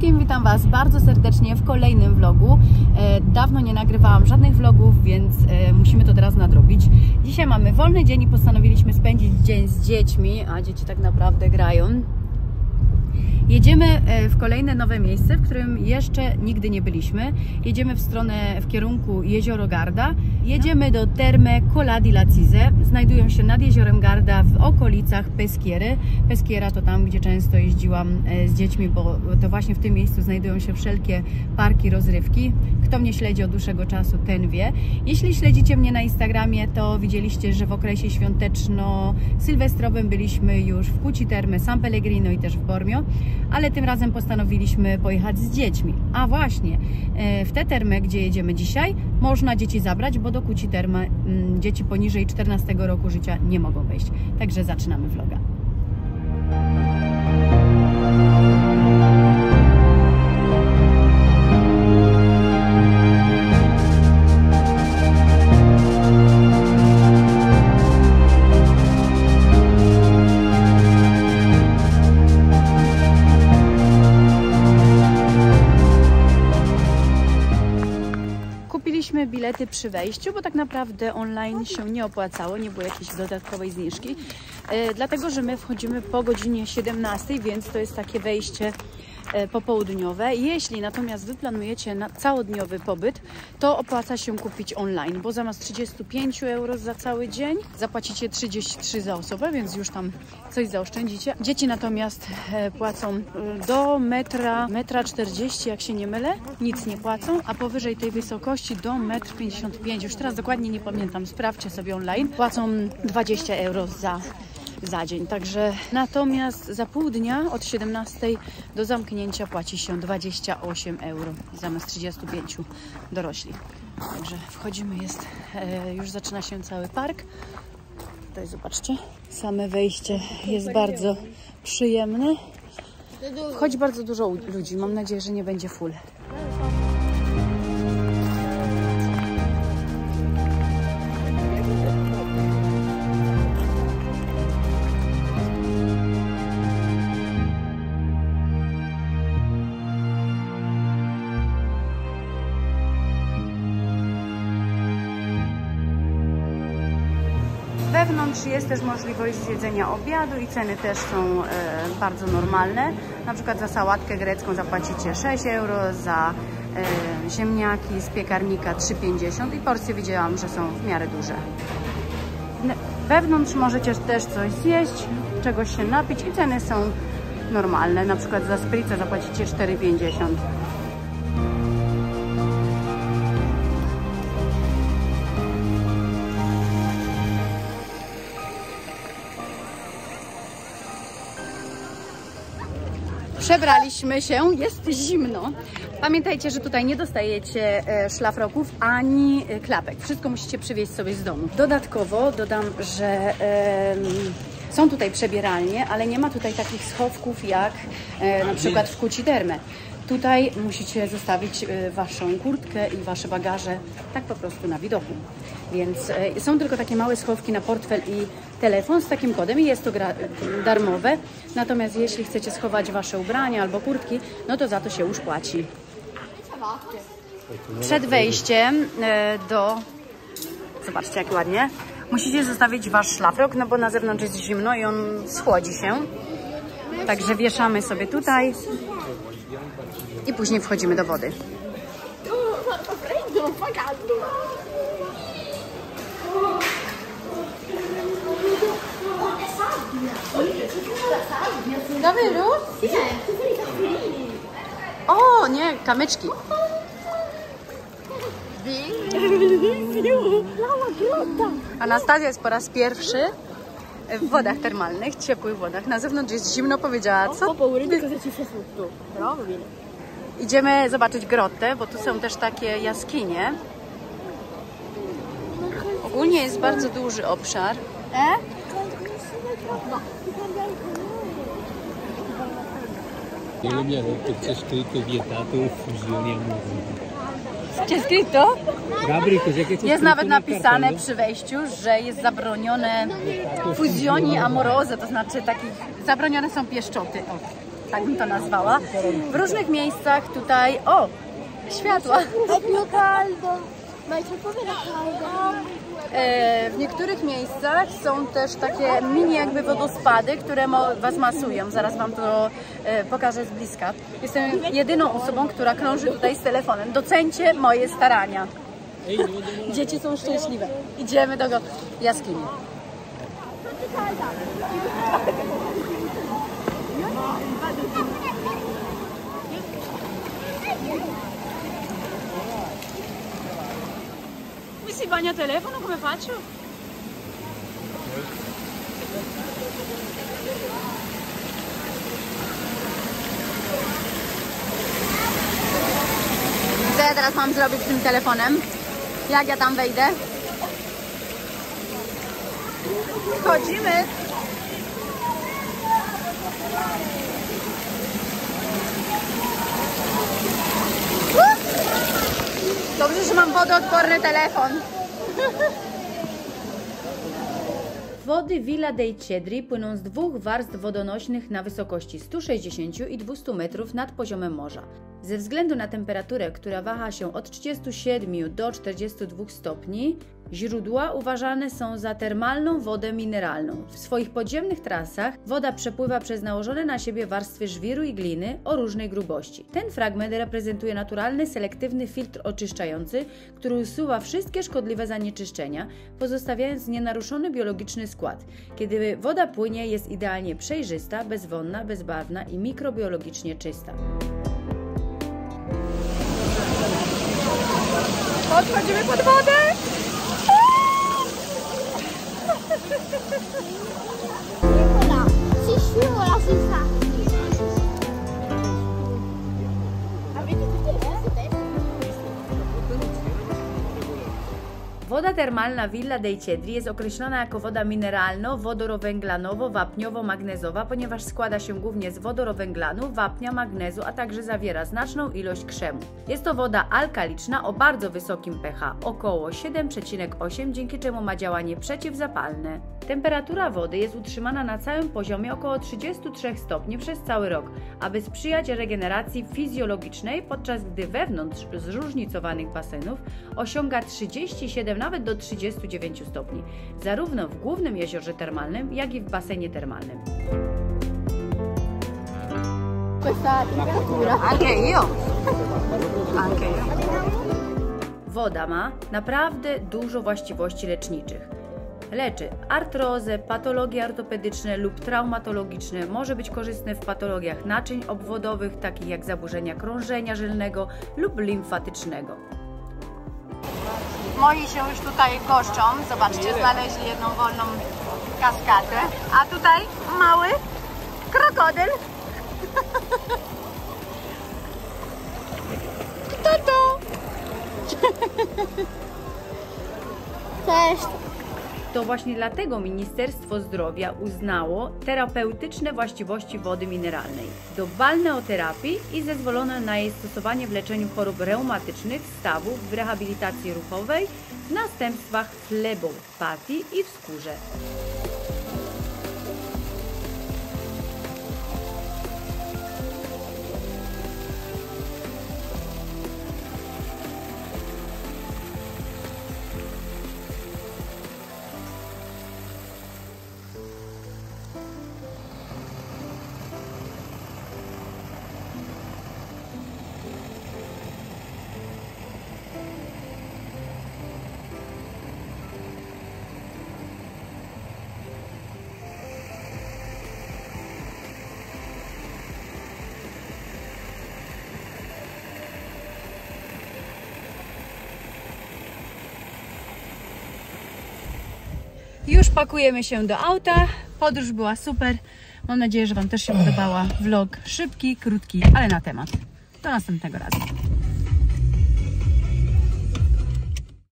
Wszystkim, witam Was bardzo serdecznie w kolejnym vlogu. E, dawno nie nagrywałam żadnych vlogów, więc e, musimy to teraz nadrobić. Dzisiaj mamy wolny dzień i postanowiliśmy spędzić dzień z dziećmi, a dzieci tak naprawdę grają. Jedziemy e, w kolejne nowe miejsce, w którym jeszcze nigdy nie byliśmy. Jedziemy w stronę, w kierunku Jezioro Garda. Jedziemy do Terme Cola di. Znajdują się nad Jeziorem Garda w okolicach Peschiery. Peskiera to tam, gdzie często jeździłam e, z dziećmi, bo to właśnie w tym miejscu znajdują się wszelkie parki rozrywki. Kto mnie śledzi od dłuższego czasu, ten wie. Jeśli śledzicie mnie na Instagramie, to widzieliście, że w okresie świąteczno-sylwestrowym byliśmy już w Cuci Terme, San Pellegrino i też w Bormio ale tym razem postanowiliśmy pojechać z dziećmi. A właśnie, e, w te termy, gdzie jedziemy dzisiaj, można dzieci zabrać, bo do Kuci Termy mm, dzieci poniżej 14 roku życia nie mogą wejść. Także zaczynamy vloga. Kupiliśmy bilety przy wejściu, bo tak naprawdę online się nie opłacało, nie było jakiejś dodatkowej zniżki. E, dlatego, że my wchodzimy po godzinie 17, więc to jest takie wejście popołudniowe. Jeśli natomiast Wy planujecie na całodniowy pobyt, to opłaca się kupić online, bo zamiast 35 euro za cały dzień zapłacicie 33 za osobę, więc już tam coś zaoszczędzicie. Dzieci natomiast e, płacą e, do metra, metra 40, jak się nie mylę, nic nie płacą, a powyżej tej wysokości do metr 55, już teraz dokładnie nie pamiętam, sprawdźcie sobie online, płacą 20 euro za za dzień. Także natomiast za pół dnia od 17 do zamknięcia płaci się 28 euro zamiast 35 dorośli. Także wchodzimy, jest e, już zaczyna się cały park. Tutaj zobaczcie, same wejście jest bardzo przyjemne. Chodzi bardzo dużo ludzi. Mam nadzieję, że nie będzie full. Wewnątrz jest też możliwość zjedzenia obiadu i ceny też są e, bardzo normalne. Na przykład za sałatkę grecką zapłacicie 6 euro, za e, ziemniaki z piekarnika 3,50 i porcje widziałam, że są w miarę duże. Wewnątrz możecie też coś zjeść, czegoś się napić i ceny są normalne. Na przykład za spritę zapłacicie 4,50. Przebraliśmy się, jest zimno. Pamiętajcie, że tutaj nie dostajecie e, szlafroków ani e, klapek. Wszystko musicie przywieźć sobie z domu. Dodatkowo dodam, że em, są tutaj przebieralnie, ale nie ma tutaj takich schowków jak e, na przykład w Kuci Terme. Tutaj musicie zostawić e, waszą kurtkę i wasze bagaże tak po prostu na widoku. Więc e, są tylko takie małe schowki na portfel i telefon z takim kodem i jest to darmowe. Natomiast jeśli chcecie schować wasze ubrania albo kurtki, no to za to się już płaci. Przed wejściem e, do... Zobaczcie jak ładnie. Musicie zostawić wasz szlafrok, no bo na zewnątrz jest zimno i on schłodzi się. Także wieszamy sobie tutaj i później wchodzimy do wody. Davvero? O, nie, kamyczki. Anastazja jest po raz pierwszy w wodach termalnych, ciepłych wodach. Na zewnątrz jest zimno, powiedziała, co? Idziemy zobaczyć grotę, bo tu są też takie jaskinie. Ogólnie jest bardzo duży obszar. E? Ha detto che c'è scritto vietato fusioni amorose. C'è scritto? Gabri, cos'è che c'è Jest nawet napisane cartello? przy wejściu, że jest zabronione fuzjoni amoroze, to znaczy takich, zabronione są pieszczoty. Tak bym to nazwała. W różnych miejscach tutaj, o, światła. Caldo. E, w niektórych miejscach są też takie mini jakby wodospady, które Was masują. Zaraz Wam to e, pokażę z bliska. Jestem jedyną osobą, która krąży tutaj z telefonem. Docencie moje starania. Dzieci są szczęśliwe. Idziemy do jaskini. Si bagna telefono, come faccio? Co ja teraz mam zrobić z tym telefonem? Jak ja tam wejdę? Wchodzimy. Dobrze, że mam wodoodporny telefon. Wody Villa dei Cedri płyną z dwóch warstw wodonośnych na wysokości 160 i 200 metrów nad poziomem morza. Ze względu na temperaturę, która waha się od 37 do 42 stopni, źródła uważane są za termalną wodę mineralną. W swoich podziemnych trasach woda przepływa przez nałożone na siebie warstwy żwiru i gliny o różnej grubości. Ten fragment reprezentuje naturalny, selektywny filtr oczyszczający, który usuwa wszystkie szkodliwe zanieczyszczenia, pozostawiając nienaruszony biologiczny skład. Kiedy woda płynie, jest idealnie przejrzysta, bezwonna, bezbarwna i mikrobiologicznie czysta. Podchodzimy pod wodę! 辛苦了，继续，我要是。Woda termalna Villa dei Cedri jest określona jako woda mineralno-wodorowęglanowo-wapniowo-magnezowa, ponieważ składa się głównie z wodorowęglanu, wapnia, magnezu, a także zawiera znaczną ilość krzemu. Jest to woda alkaliczna o bardzo wysokim pH, około 7,8, dzięki czemu ma działanie przeciwzapalne. Temperatura wody jest utrzymana na całym poziomie około 33 stopni przez cały rok, aby sprzyjać regeneracji fizjologicznej, podczas gdy wewnątrz zróżnicowanych basenów osiąga 37 nawet do 39 stopni, zarówno w głównym jeziorze termalnym, jak i w basenie termalnym. Woda ma naprawdę dużo właściwości leczniczych. Leczy artrozę, patologie ortopedyczne lub traumatologiczne, może być korzystne w patologiach naczyń obwodowych, takich jak zaburzenia krążenia żylnego lub limfatycznego. Moi się już tutaj goszczą. Zobaczcie, znaleźli jedną wolną kaskadę. A tutaj mały krokodyl. Tato! Cześć. To właśnie dlatego Ministerstwo Zdrowia uznało terapeutyczne właściwości wody mineralnej do balneoterapii i zezwolono na jej stosowanie w leczeniu chorób reumatycznych, stawów, w rehabilitacji ruchowej, w następstwach flebopatii i w skórze. Już pakujemy się do auta. Podróż była super. Mam nadzieję, że Wam też się podobała. Vlog szybki, krótki, ale na temat. Do następnego razu.